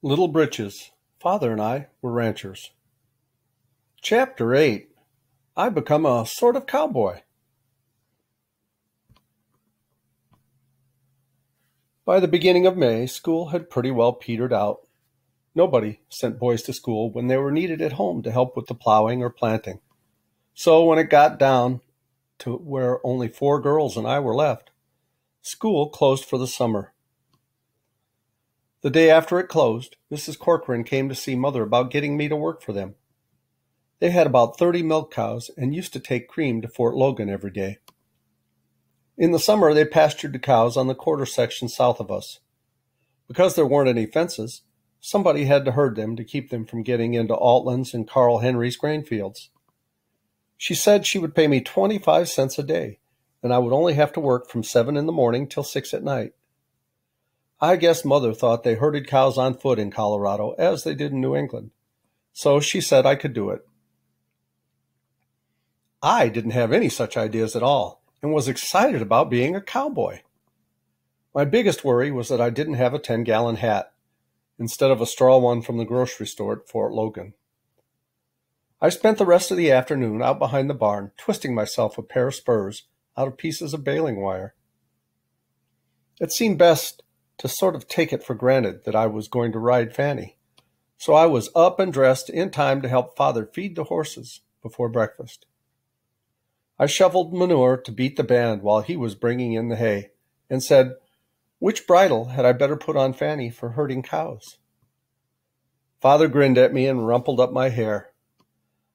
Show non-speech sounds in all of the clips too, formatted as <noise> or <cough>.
Little Britches. Father and I were ranchers. Chapter 8 I Become a Sort of Cowboy. By the beginning of May, school had pretty well petered out. Nobody sent boys to school when they were needed at home to help with the plowing or planting. So when it got down to where only four girls and I were left, school closed for the summer. The day after it closed, Mrs. Corcoran came to see Mother about getting me to work for them. They had about thirty milk cows and used to take cream to Fort Logan every day. In the summer, they pastured the cows on the quarter section south of us. Because there weren't any fences, somebody had to herd them to keep them from getting into Altland's and Carl Henry's grain fields. She said she would pay me 25 cents a day, and I would only have to work from seven in the morning till six at night. I guess mother thought they herded cows on foot in Colorado, as they did in New England. So she said I could do it. I didn't have any such ideas at all, and was excited about being a cowboy. My biggest worry was that I didn't have a 10 gallon hat, instead of a straw one from the grocery store at Fort Logan. I spent the rest of the afternoon out behind the barn, twisting myself a pair of spurs out of pieces of baling wire. It seemed best to sort of take it for granted that I was going to ride Fanny. So I was up and dressed in time to help Father feed the horses before breakfast. I shoveled manure to beat the band while he was bringing in the hay, and said, Which bridle had I better put on Fanny for herding cows? Father grinned at me and rumpled up my hair.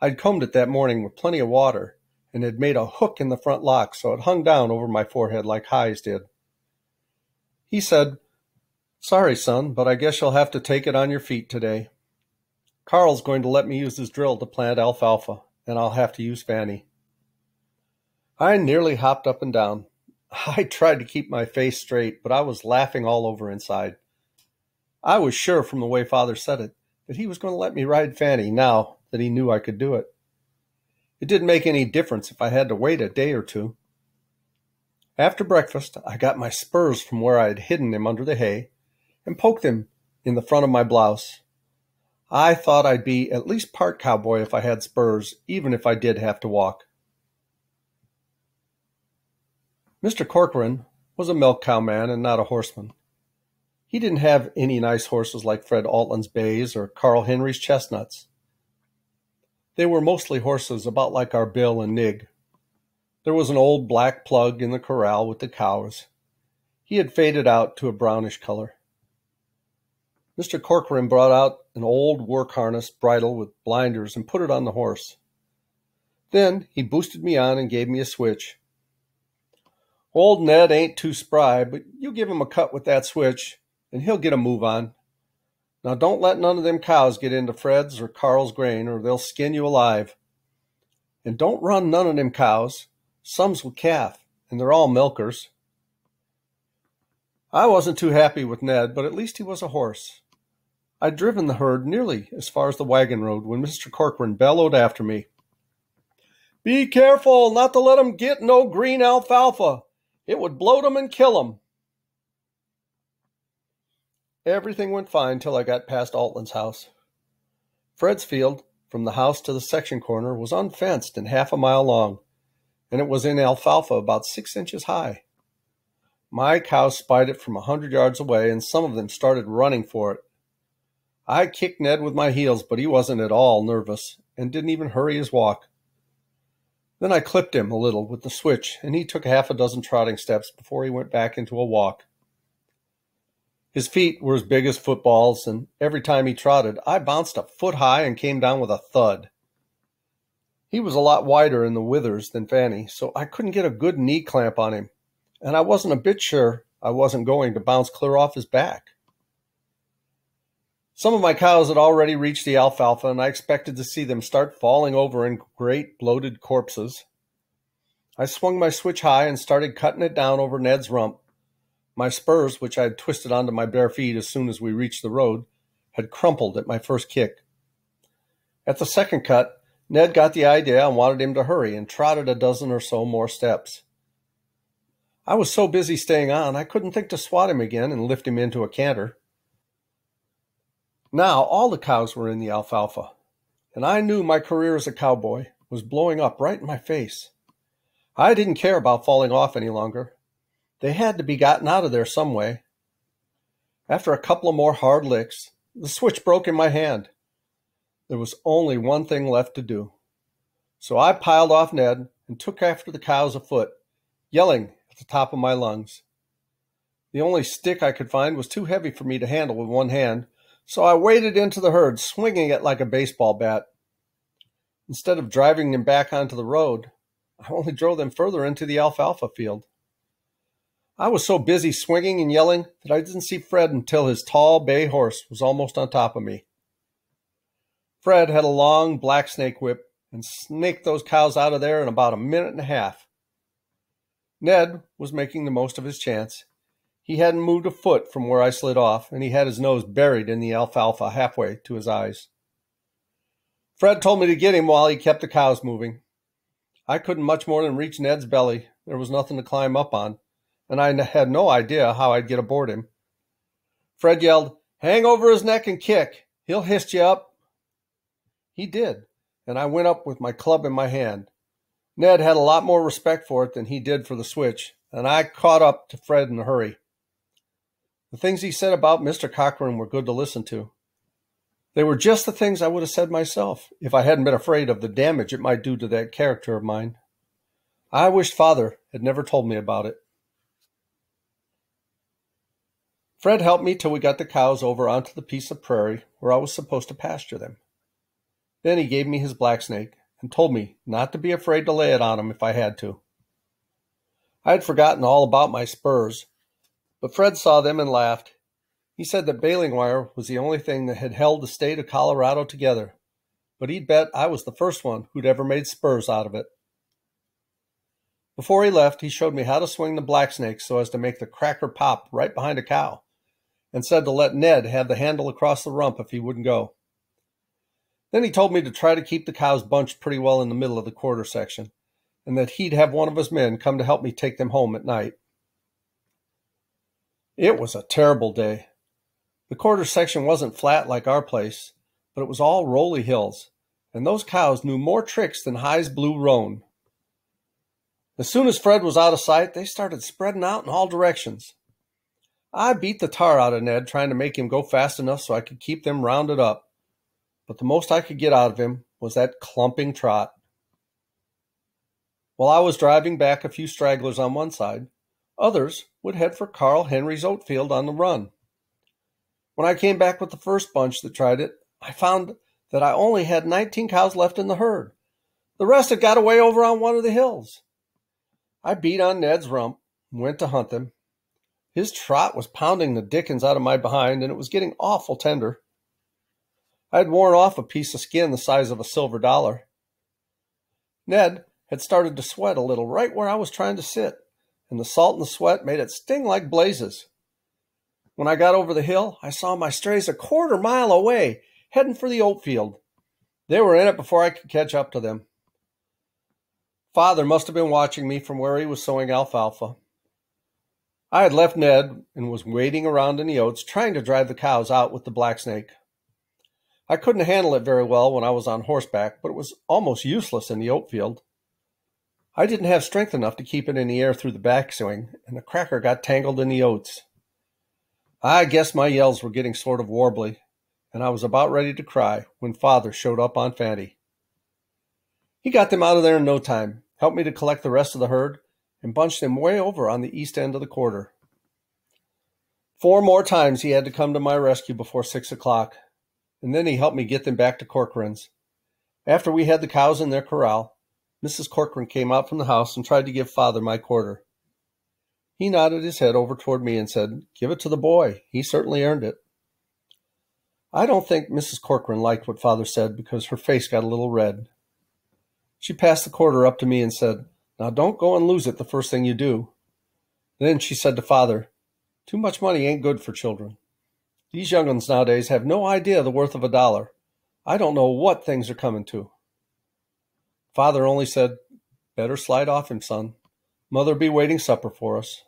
I'd combed it that morning with plenty of water, and had made a hook in the front lock so it hung down over my forehead like Hi's did. He said, Sorry, son, but I guess you'll have to take it on your feet today. Carl's going to let me use his drill to plant alfalfa, and I'll have to use Fanny. I nearly hopped up and down. <laughs> I tried to keep my face straight, but I was laughing all over inside. I was sure from the way father said it that he was going to let me ride Fanny now that he knew I could do it. It didn't make any difference if I had to wait a day or two. After breakfast, I got my spurs from where I had hidden them under the hay and poked him in the front of my blouse. I thought I'd be at least part cowboy if I had spurs, even if I did have to walk. Mr. Corcoran was a milk cow man and not a horseman. He didn't have any nice horses like Fred Altland's bays or Carl Henry's chestnuts. They were mostly horses about like our Bill and Nig. There was an old black plug in the corral with the cows. He had faded out to a brownish color. Mr. Corcoran brought out an old work harness bridle with blinders and put it on the horse. Then he boosted me on and gave me a switch. Old Ned ain't too spry, but you give him a cut with that switch, and he'll get a move on. Now don't let none of them cows get into Fred's or Carl's grain, or they'll skin you alive. And don't run none of them cows. Some's with calf, and they're all milkers. I wasn't too happy with Ned, but at least he was a horse. I'd driven the herd nearly as far as the wagon road when Mr. Corcoran bellowed after me. Be careful not to let 'em get no green alfalfa. It would bloat 'em and kill 'em. Everything went fine till I got past Altland's house. Fred's field, from the house to the section corner, was unfenced and half a mile long, and it was in alfalfa about six inches high. My cows spied it from a hundred yards away, and some of them started running for it. I kicked Ned with my heels, but he wasn't at all nervous and didn't even hurry his walk. Then I clipped him a little with the switch, and he took half a dozen trotting steps before he went back into a walk. His feet were as big as footballs, and every time he trotted, I bounced a foot high and came down with a thud. He was a lot wider in the withers than Fanny, so I couldn't get a good knee clamp on him, and I wasn't a bit sure I wasn't going to bounce clear off his back. Some of my cows had already reached the alfalfa, and I expected to see them start falling over in great bloated corpses. I swung my switch high and started cutting it down over Ned's rump. My spurs, which I had twisted onto my bare feet as soon as we reached the road, had crumpled at my first kick. At the second cut, Ned got the idea and wanted him to hurry and trotted a dozen or so more steps. I was so busy staying on, I couldn't think to swat him again and lift him into a canter. Now all the cows were in the alfalfa, and I knew my career as a cowboy was blowing up right in my face. I didn't care about falling off any longer. They had to be gotten out of there some way. After a couple of more hard licks, the switch broke in my hand. There was only one thing left to do. So I piled off Ned and took after the cows afoot, yelling at the top of my lungs. The only stick I could find was too heavy for me to handle with one hand, so I waded into the herd, swinging it like a baseball bat. Instead of driving them back onto the road, I only drove them further into the alfalfa field. I was so busy swinging and yelling that I didn't see Fred until his tall bay horse was almost on top of me. Fred had a long black snake whip and snaked those cows out of there in about a minute and a half. Ned was making the most of his chance. He hadn't moved a foot from where I slid off, and he had his nose buried in the alfalfa halfway to his eyes. Fred told me to get him while he kept the cows moving. I couldn't much more than reach Ned's belly. There was nothing to climb up on, and I had no idea how I'd get aboard him. Fred yelled, Hang over his neck and kick. He'll hist you up. He did, and I went up with my club in my hand. Ned had a lot more respect for it than he did for the switch, and I caught up to Fred in a hurry. The things he said about Mr. Corcoran were good to listen to. They were just the things I would have said myself if I hadn't been afraid of the damage it might do to that character of mine. I wished father had never told me about it. Fred helped me till we got the cows over onto the piece of prairie where I was supposed to pasture them. Then he gave me his black snake and told me not to be afraid to lay it on him if I had to. I had forgotten all about my spurs, but Fred saw them and laughed. He said that baling wire was the only thing that had held the state of Colorado together, but he'd bet I was the first one who'd ever made spurs out of it. Before he left, he showed me how to swing the black snake so as to make the cracker pop right behind a cow, and said to let Ned have the handle across the rump if he wouldn't go. Then he told me to try to keep the cows bunched pretty well in the middle of the quarter section, and that he'd have one of his men come to help me take them home at night. It was a terrible day. The quarter section wasn't flat like our place, but it was all rolly hills, and those cows knew more tricks than Hi's Blue Roan. As soon as Fred was out of sight, they started spreading out in all directions. I beat the tar out of Ned trying to make him go fast enough so I could keep them rounded up, but the most I could get out of him was that clumping trot. While I was driving back a few stragglers on one side, others would head for Carl Henry's oat field on the run. When I came back with the first bunch that tried it, I found that I only had 19 cows left in the herd. The rest had got away over on one of the hills. I beat on Ned's rump and went to hunt them. His trot was pounding the dickens out of my behind, and it was getting awful tender. I had worn off a piece of skin the size of a silver dollar. Ned had started to sweat a little right where I was trying to sit, and the salt and the sweat made it sting like blazes. When I got over the hill, I saw my strays a quarter mile away, heading for the oat field. They were in it before I could catch up to them. Father must have been watching me from where he was sowing alfalfa. I had left Ned and was wading around in the oats, trying to drive the cows out with the black snake. I couldn't handle it very well when I was on horseback, but it was almost useless in the oat field. I didn't have strength enough to keep it in the air through the backswing, and the cracker got tangled in the oats. I guess my yells were getting sort of warbly, and I was about ready to cry when father showed up on Fanny. He got them out of there in no time, helped me to collect the rest of the herd, and bunched them way over on the east end of the quarter. Four more times he had to come to my rescue before six o'clock, and then he helped me get them back to Corcoran's. After we had the cows in their corral, Mrs. Corcoran came out from the house and tried to give father my quarter. He nodded his head over toward me and said, Give it to the boy. He certainly earned it. I don't think Mrs. Corcoran liked what father said because her face got a little red. She passed the quarter up to me and said, Now don't go and lose it the first thing you do. Then she said to father, Too much money ain't good for children. These young uns nowadays have no idea the worth of a dollar. I don't know what things are coming to. Father only said, Better slide off him, son. Mother be waiting supper for us.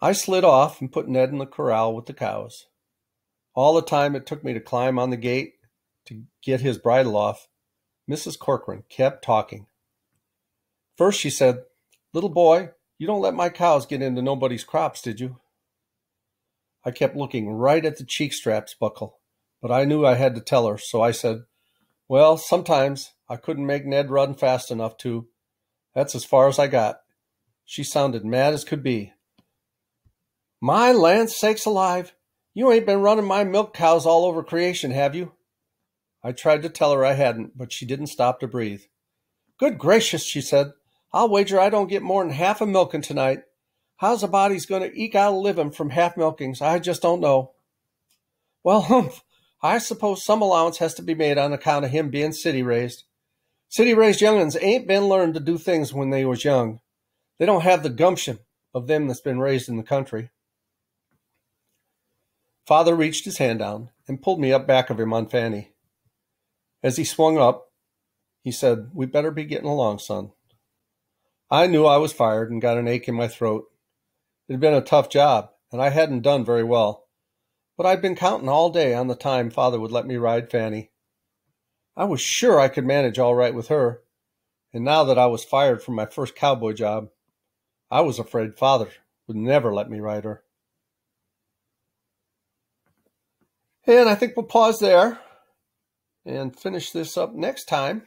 I slid off and put Ned in the corral with the cows. All the time it took me to climb on the gate to get his bridle off, Mrs. Corcoran kept talking. First she said, Little boy, you don't let my cows get into nobody's crops, did you? I kept looking right at the cheek straps buckle, but I knew I had to tell her, so I said, Well, sometimes I couldn't make Ned run fast enough to. That's as far as I got. She sounded mad as could be. My land sakes alive! You ain't been running my milk cows all over creation, have you? I tried to tell her I hadn't, but she didn't stop to breathe. Good gracious, she said. I'll wager I don't get more than half a milking tonight. How's a body's going to eke out a living from half milkings? I just don't know. Well, <laughs> humph, I suppose some allowance has to be made on account of him being city raised. City raised young'uns ain't been learned to do things when they was young. They don't have the gumption of them that's been raised in the country. Father reached his hand down and pulled me up back of him on Fanny. As he swung up, he said, We better be getting along, son. I knew I was fired and got an ache in my throat. It had been a tough job, and I hadn't done very well. But I'd been counting all day on the time Father would let me ride Fanny. I was sure I could manage all right with her, and now that I was fired from my first cowboy job, I was afraid Father would never let me ride her. And I think we'll pause there and finish this up next time.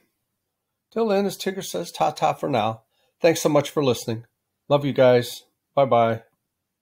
Till then, as Tigger says, ta ta for now. Thanks so much for listening. Love you guys. Bye bye.